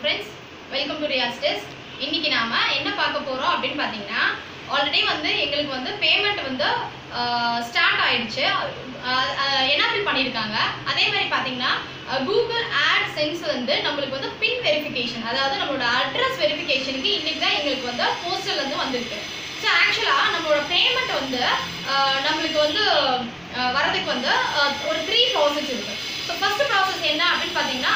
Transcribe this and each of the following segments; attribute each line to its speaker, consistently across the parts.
Speaker 1: Friends welcome to ஆஸ் டெஸ்ட் இன்னைக்கு நாம என்ன பார்க்க போறோம் அப்படின்னு பார்த்தீங்கன்னா ஆல்ரெடி வந்து எங்களுக்கு வந்து பேமெண்ட் வந்து ஸ்டார்ட் ஆயிடுச்சு. எனாபிள் பண்ணியிருக்காங்க. அதே மாதிரி பார்த்தீங்கன்னா கூகுள் ஆட் சென்ஸ் வந்து நம்மளுக்கு வந்து பின் வெரிஃபிகேஷன் அதாவது நம்மளோட அட்ரஸ் வெரிஃபிகேஷனுக்கு இன்னைக்கு தான் எங்களுக்கு வந்து போஸ்டல் வந்து வந்திருக்கு. ஸோ ஆக்சுவலாக நம்மளோட பேமெண்ட் வந்து நம்மளுக்கு வந்து வரதுக்கு வந்து ஒரு த்ரீ ப்ராசஸ் இருக்குது ஸோ ஃபஸ்ட்டு ப்ராசஸ் என்ன அப்படின்னு பார்த்தீங்கன்னா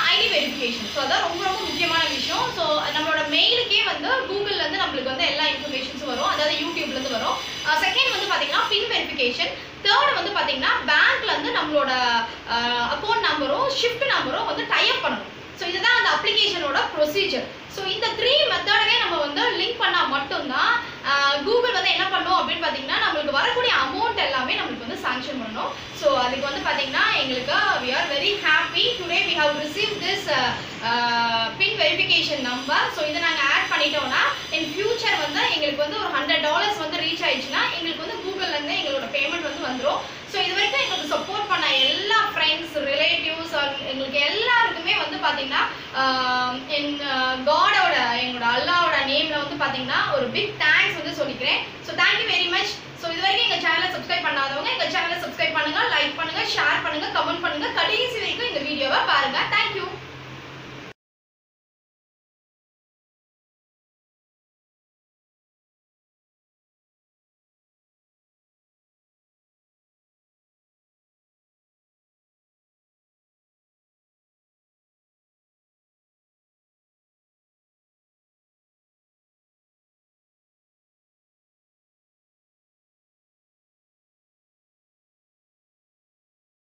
Speaker 1: வெரிஃபிகேஷன் ஸோ அதான் ரொம்ப ரொம்ப முக்கியமான விஷயம். ஸோ நம்மளோட மெயிலுக்கே வந்து கூகுள்லேருந்து நம்மளுக்கு வந்து எல்லா இன்ஃபர்மேஷன்ஸும் வரும். அதாவது யூடியூப்லேருந்து வரும். செகண்ட் வந்து பார்த்தீங்கன்னா பின் வெரிஃபிகேஷன் தேர்ட் வந்து பார்த்தீங்கன்னா பேங்க்ல இருந்து நம்மளோட அக்கௌண்ட் நம்பரும் ஷிஃப்ட் நம்பரும் வந்து டைப் பண்ணணும். ஸோ இதுதான் அந்த அப்ளிகேஷனோட ப்ரொசீஜர் ஸோ இந்த த்ரீ மெத்தடவே நம்ம வந்து லிங்க் பண்ணால் மட்டும்தான் கூகுள் வந்து என்ன பண்ணும் அப்படின்னு பார்த்தீங்கன்னா நம்மளுக்கு வரக்கூடிய அமௌண்ட் எல்லாமே நம்மளுக்கு வந்து சாங்ஷன் பண்ணணும் ஸோ அதுக்கு வந்து பார்த்தீங்கன்னா எங்களுக்கு we are very happy have received this receive this pin verification number so இதை நாங்கள் ஆட் பண்ணிட்டோம்னா இன் ஃபியூச்சர் வந்து எங்களுக்கு வந்து ஒரு ஹண்ட்ரட் டாலர்ஸ் வந்து ரீச் ஆயிடுச்சுன்னா எங்களுக்கு வந்து கூகுள்லேருந்து எங்களோட பேமெண்ட் வந்து வந்துடும் ஸோ இது வரைக்கும் எங்களுக்கு சப்போர்ட் பண்ண எல்லா ஃப்ரெண்ட்ஸ் ரிலேட்டிவ்ஸ் எங்களுக்கு எல்லாருக்குமே வந்து பார்த்தீங்கன்னா என் காடோட எங்களோட அல்லாவோட நேமில் வந்து பார்த்தீங்கன்னா ஒரு பிக் தேங்க்ஸ் வந்து சொல்லிக்கிறேன். So thank you very much so இது வரைக்கும் எங்கள் சேனலை சப்ஸ்கிரைப் பண்ணாதவங்க எங்கள் சேனலை